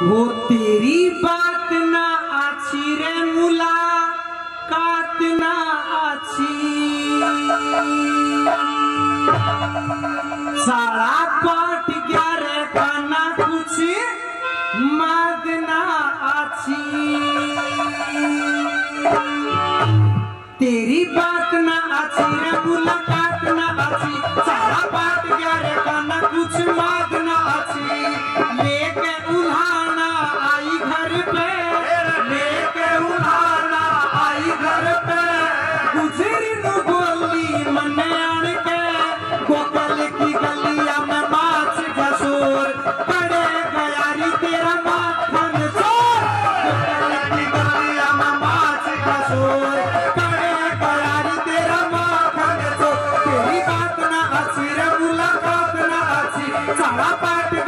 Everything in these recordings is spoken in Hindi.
वो तेरी बात ना आछी रे मुलाकात ना आछी। सारा पाट गया रे खाना कुछ माद ना आछी। तेरी बात ना आछी रे मुलाकात ना आछी। Pará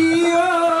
गलियों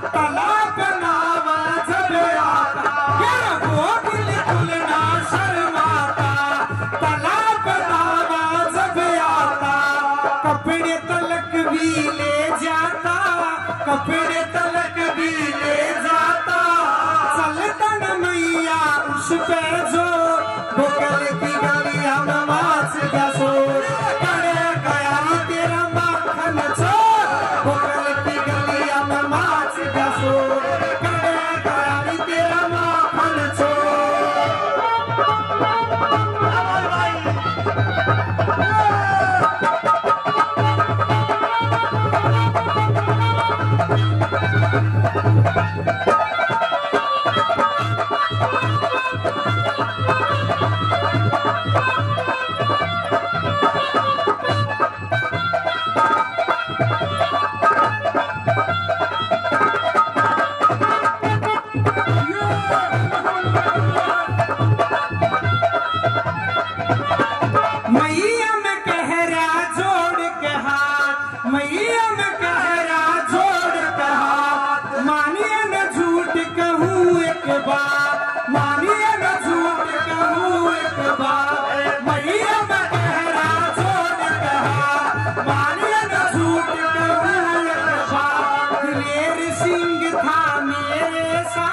तलाक सिंह था मेरे साथ।